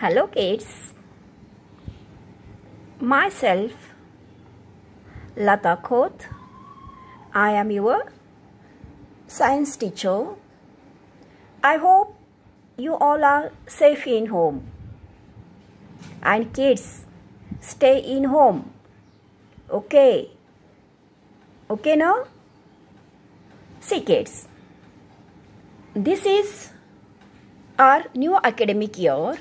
Hello kids. Myself Lata Khoth. I am your science teacher. I hope you all are safe in home. And kids, stay in home. Okay. Okay now? See kids. This is our new academic year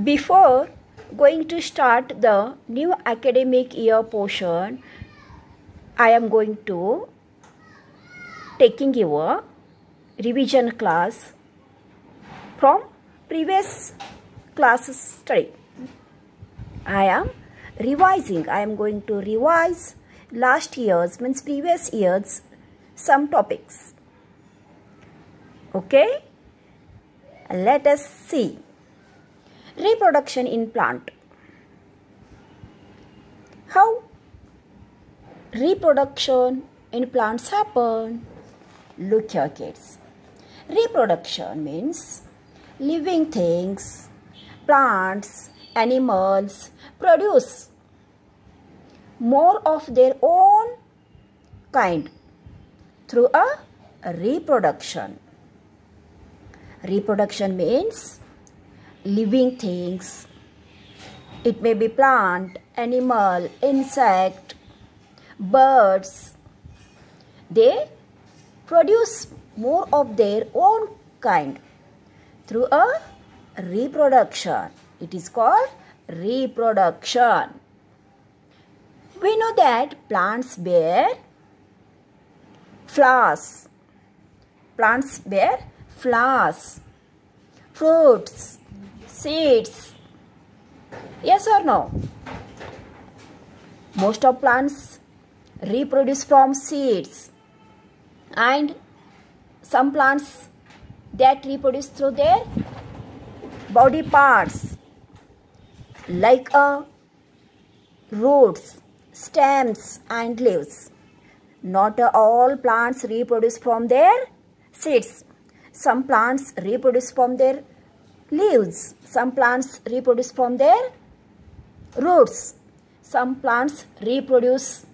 before going to start the new academic year portion, I am going to taking your revision class from previous classes study. I am revising. I am going to revise last year's means previous year's some topics. Okay? Let us see. Reproduction in plant. How reproduction in plants happen? Look here kids. Reproduction means living things, plants, animals produce more of their own kind through a reproduction. Reproduction means living things. It may be plant, animal, insect, birds. They produce more of their own kind through a reproduction. It is called reproduction. We know that plants bear flowers. Plants bear flowers, fruits, seeds. Yes or no? Most of plants reproduce from seeds and some plants that reproduce through their body parts like uh, roots, stems and leaves. Not all plants reproduce from their seeds. Some plants reproduce from their leaves. Some plants reproduce from their roots. Some plants reproduce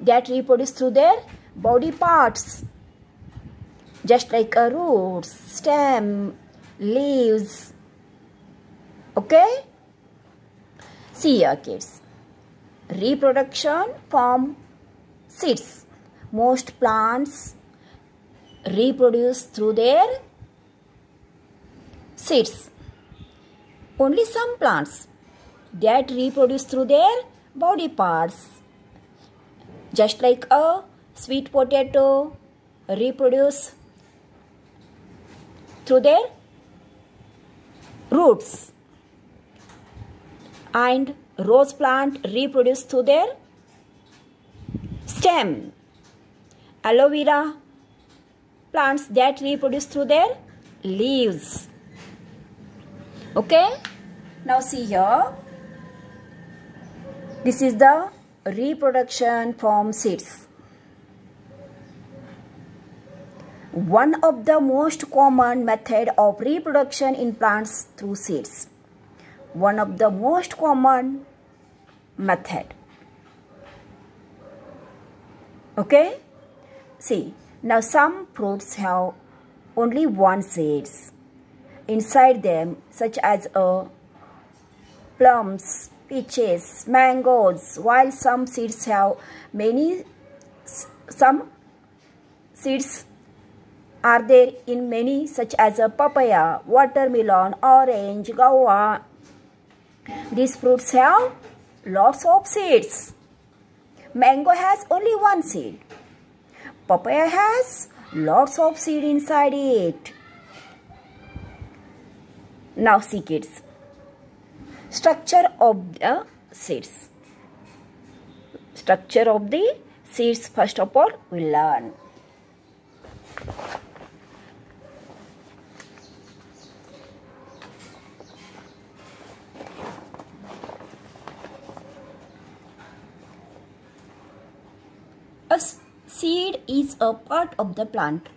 that reproduce through their body parts. Just like a root, stem, leaves. Okay? See here kids. Reproduction from seeds. Most plants reproduce through their seeds. Only some plants that reproduce through their body parts. Just like a sweet potato reproduce through their roots and rose plant reproduce through their stem. Aloe vera plants that reproduce through their leaves. Okay. Now see here. This is the reproduction from seeds. One of the most common method of reproduction in plants through seeds. One of the most common method. Okay? See, now some fruits have only one seeds inside them such as a plums, peaches, mangoes, while some seeds have many, some seeds are there in many such as a papaya, watermelon, orange, guava. These fruits have lots of seeds. Mango has only one seed. Papaya has lots of seed inside it. Now see kids. Structure of the seeds. Structure of the seeds first of all we learn. A seed is a part of the plant.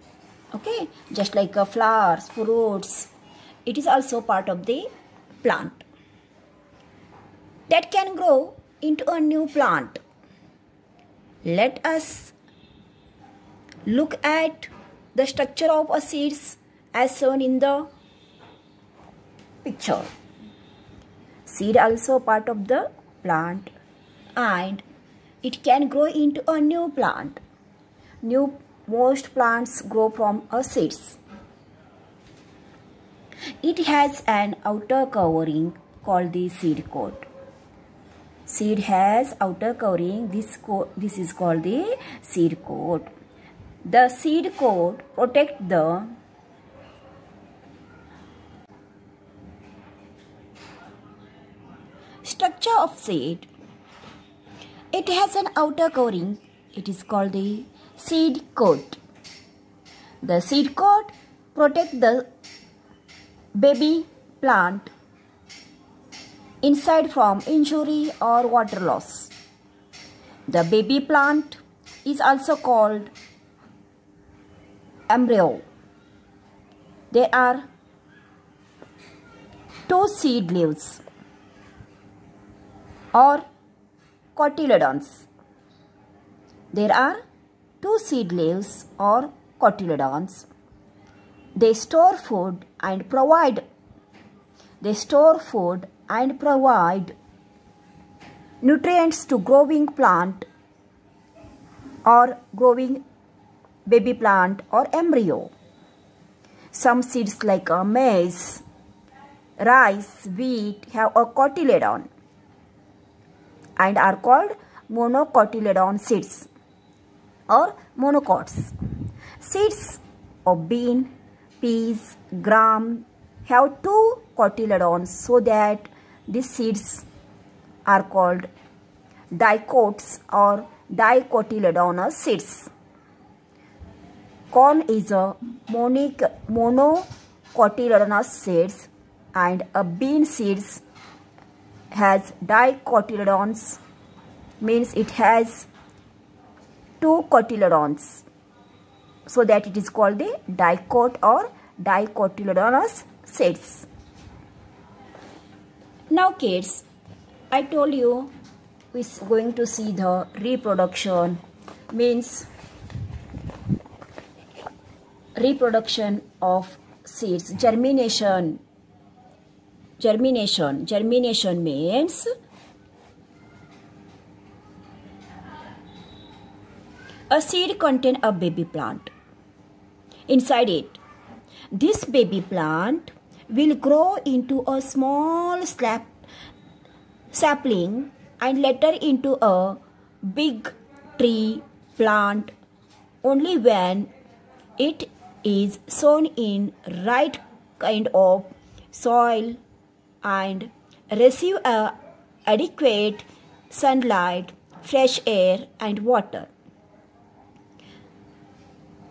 Okay, just like a flowers, fruits, it is also part of the plant that can grow into a new plant. Let us look at the structure of a seeds as shown in the picture. Seed also part of the plant and it can grow into a new plant. New most plants grow from a seeds. It has an outer covering called the seed coat. Seed has outer covering. This this is called the seed coat. The seed coat protect the structure of seed. It has an outer covering. It is called the seed coat. The seed coat protect the baby plant inside from injury or water loss. The baby plant is also called embryo. There are two seed leaves or cotyledons. There are two seed leaves or cotyledons. They store food and provide they store food and provide nutrients to growing plant or growing baby plant or embryo. Some seeds like uh, maize, rice, wheat have a cotyledon and are called monocotyledon seeds or monocots. Seeds of bean, peas, gram have two cotyledons so that the seeds are called dicots or dicotyledonous seeds. Corn is a monocotyledonous seeds and a bean seeds has dicotyledons means it has two cotyledons so that it is called the dicot or dicotyledonous seeds. Now kids, I told you we're going to see the reproduction. Means reproduction of seeds. Germination. Germination. Germination means a seed contain a baby plant inside it this baby plant will grow into a small slap, sapling and later into a big tree plant only when it is sown in right kind of soil and receive a adequate sunlight, fresh air and water.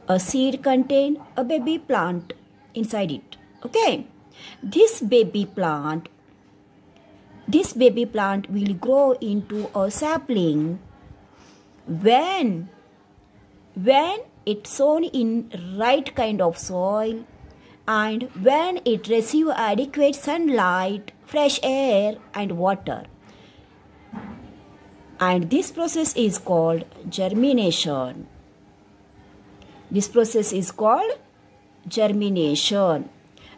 A seed contain a baby plant inside it. Okay. This baby plant, this baby plant will grow into a sapling when, when it's sown in right kind of soil and when it receive adequate sunlight, fresh air and water. And this process is called germination. This process is called germination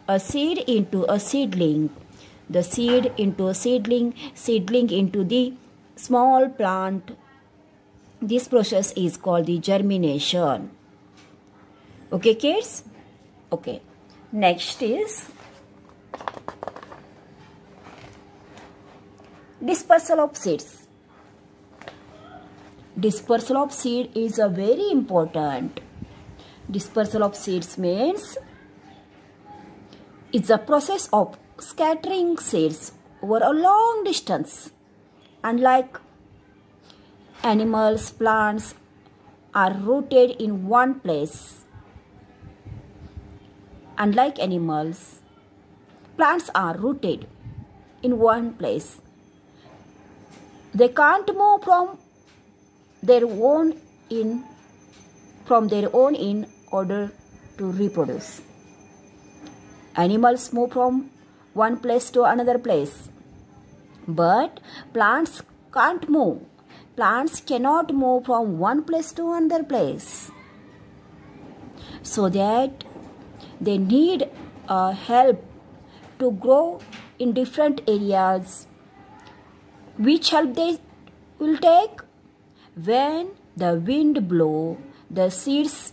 a seed into a seedling, the seed into a seedling, seedling into the small plant. This process is called the germination. Okay, kids? Okay. Next is dispersal of seeds. Dispersal of seed is a very important. Dispersal of seeds means it's a process of scattering seeds over a long distance. Unlike animals, plants are rooted in one place. Unlike animals, plants are rooted in one place. They can't move from their own in from their own in order to reproduce Animals move from one place to another place. But plants can't move. Plants cannot move from one place to another place. So that they need uh, help to grow in different areas. Which help they will take? When the wind blow, the seeds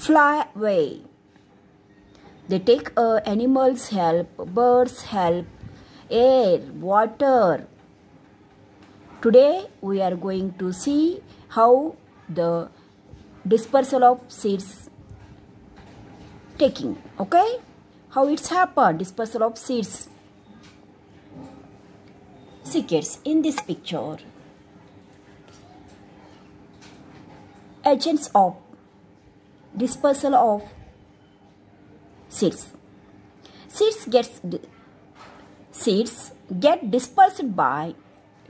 fly away. They take uh, animals help, birds help, air, water. Today we are going to see how the dispersal of seeds taking okay how it's happened dispersal of seeds see kids in this picture agents of dispersal of seeds. Seeds gets seeds get dispersed by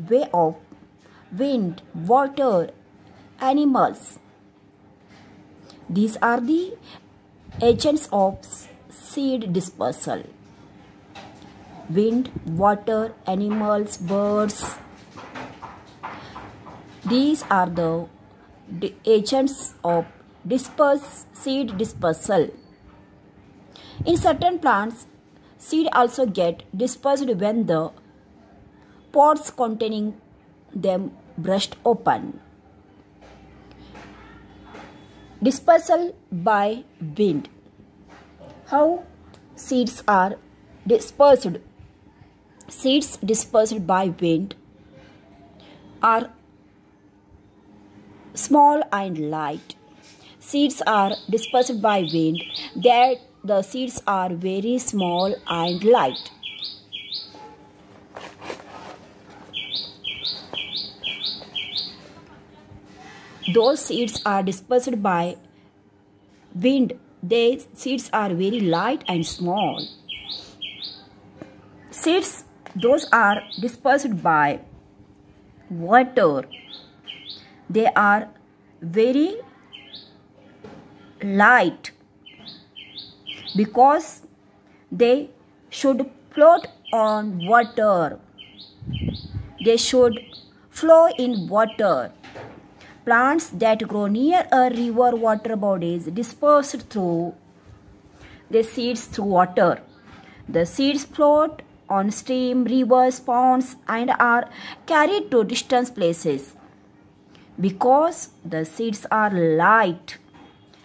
way of wind water animals. These are the agents of seed dispersal. Wind water animals birds. These are the agents of disperse seed dispersal. In certain plants, seed also get dispersed when the pods containing them burst open. Dispersal by wind. How seeds are dispersed? Seeds dispersed by wind are small and light seeds are dispersed by wind. That the seeds are very small and light. Those seeds are dispersed by wind. They seeds are very light and small. Seeds those are dispersed by water. They are very light because they should float on water. They should flow in water. Plants that grow near a river water bodies dispersed through the seeds through water. The seeds float on stream, rivers, ponds and are carried to distant places because the seeds are light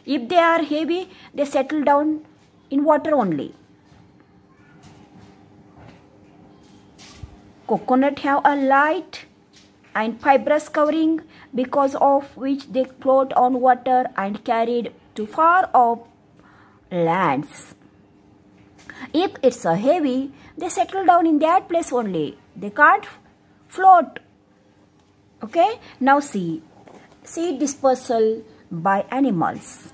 if they are heavy, they settle down in water only. Coconut have a light and fibrous covering because of which they float on water and carried to far off lands. If it's a heavy, they settle down in that place only. They can't float. Okay, now see. Seed dispersal by animals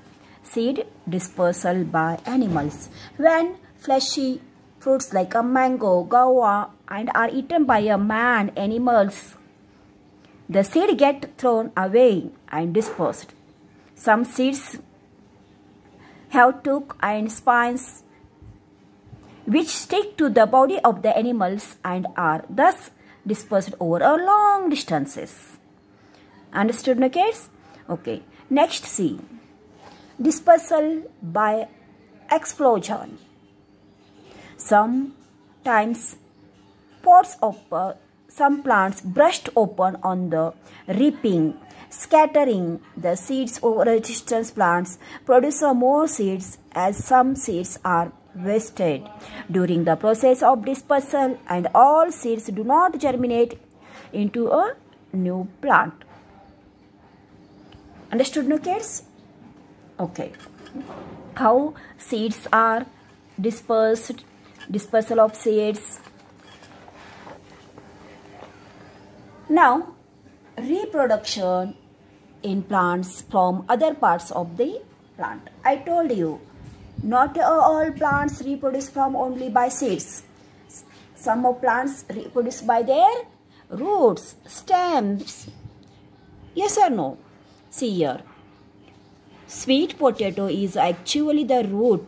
seed dispersal by animals. When fleshy fruits like a mango, guava and are eaten by a man, animals, the seed get thrown away and dispersed. Some seeds have took and spines which stick to the body of the animals and are thus dispersed over a long distances. Understood, no kids? Okay. Next, see dispersal by explosion. Sometimes pods of uh, some plants burst open on the reaping, scattering the seeds over resistance plants produce more seeds as some seeds are wasted during the process of dispersal and all seeds do not germinate into a new plant. Understood no kids? Okay. How seeds are dispersed dispersal of seeds. Now reproduction in plants from other parts of the plant. I told you not all plants reproduce from only by seeds. Some of plants reproduce by their roots stems. Yes or no? See here Sweet potato is actually the root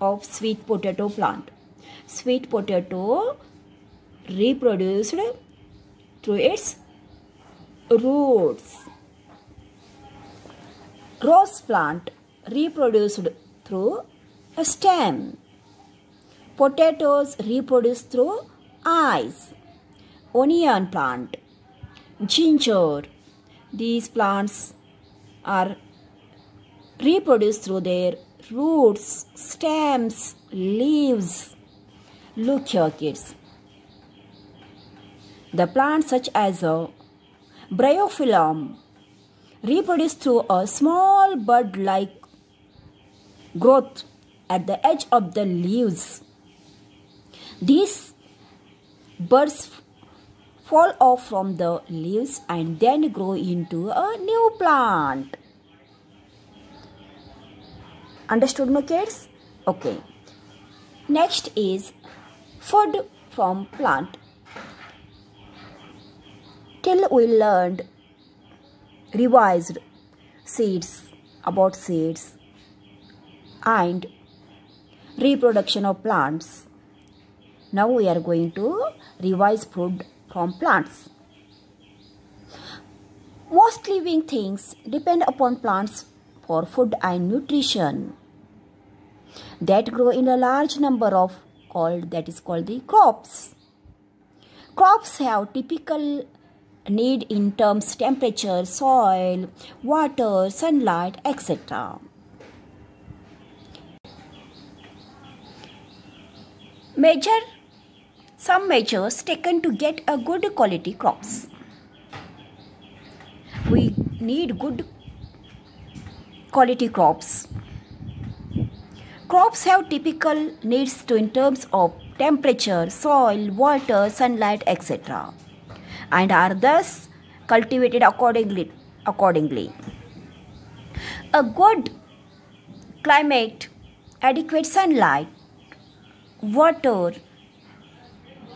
of sweet potato plant. Sweet potato reproduced through its roots. Rose plant reproduced through a stem. Potatoes reproduce through eyes. Onion plant, ginger. These plants are reproduced through their roots, stems, leaves. Look here kids. The plants such as a bryophyllum reproduce through a small bud-like growth at the edge of the leaves. These buds fall off from the leaves and then grow into a new plant. Understood no kids? Okay. Next is food from plant. Till we learned revised seeds about seeds and reproduction of plants. Now we are going to revise food from plants. Most living things depend upon plants for food and nutrition that grow in a large number of called that is called the crops. Crops have typical need in terms temperature, soil, water, sunlight, etc. Measure some measures taken to get a good quality crops. We need good quality crops. Crops have typical needs to in terms of temperature, soil, water, sunlight, etc. and are thus cultivated accordingly. accordingly. A good climate, adequate sunlight, water,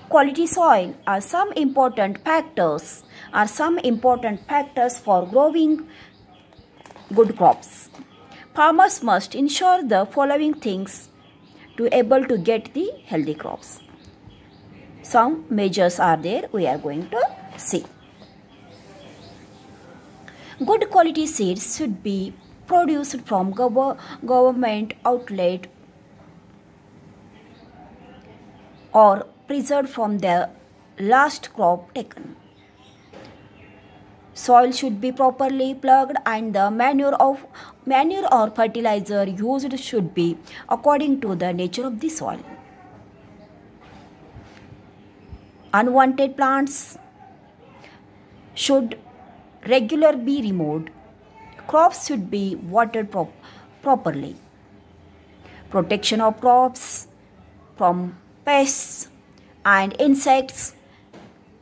quality soil are some important factors are some important factors for growing good crops. Farmers must ensure the following things to able to get the healthy crops. Some measures are there we are going to see. Good quality seeds should be produced from gov government outlet or preserved from the last crop taken. Soil should be properly plugged and the manure of manure or fertilizer used should be according to the nature of the soil. Unwanted plants should regular be removed. Crops should be watered prop properly. Protection of crops from pests and insects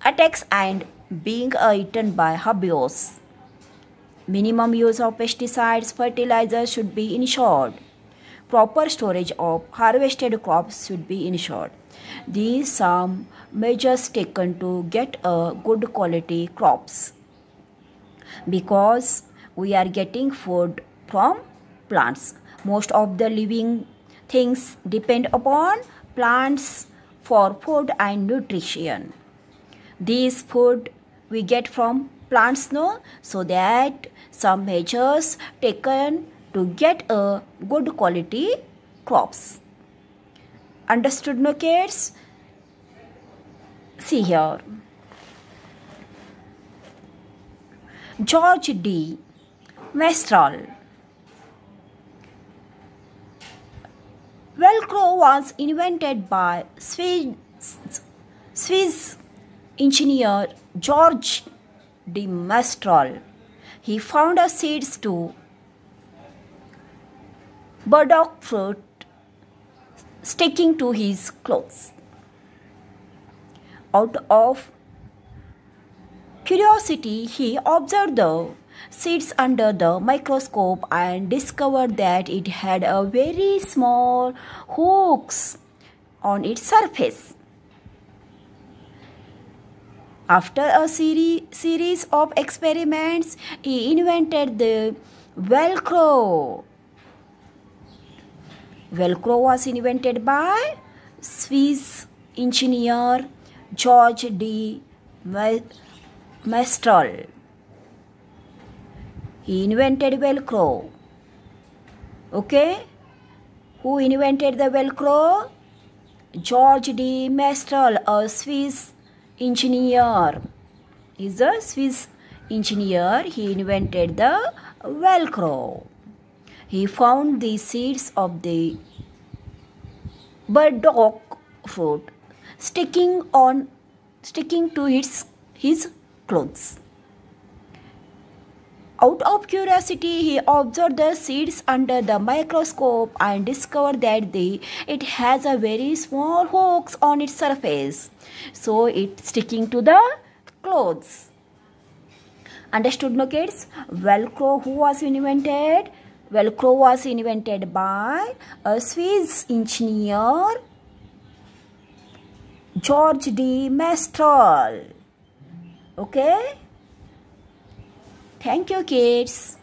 attacks and being eaten by herbivores. Minimum use of pesticides, fertilizers should be ensured. Proper storage of harvested crops should be ensured. These some measures taken to get a good quality crops. Because we are getting food from plants. Most of the living things depend upon plants for food and nutrition. These food we get from plants no so that some measures taken to get a good quality crops. Understood no kids? See here. George de Mestral. Velcro was invented by Swiss, Swiss engineer George de Mestral. He found a seeds to burdock fruit sticking to his clothes. Out of curiosity, he observed the seeds under the microscope and discovered that it had a very small hooks on its surface. After a seri series of experiments, he invented the Velcro. Velcro was invented by Swiss engineer George de Mestral. He invented Velcro. Okay? Who invented the Velcro? George de Mestral, a Swiss engineer. He's a Swiss engineer. He invented the Velcro. He found the seeds of the burdock fruit sticking on sticking to its his clothes. Out of curiosity, he observed the seeds under the microscope and discovered that the, it has a very small hooks on its surface. So it's sticking to the clothes. Understood no kids? Velcro who was invented? Velcro was invented by a Swiss engineer George de Mestral. Okay? Thank you kids.